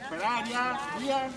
Espera, ya, ya.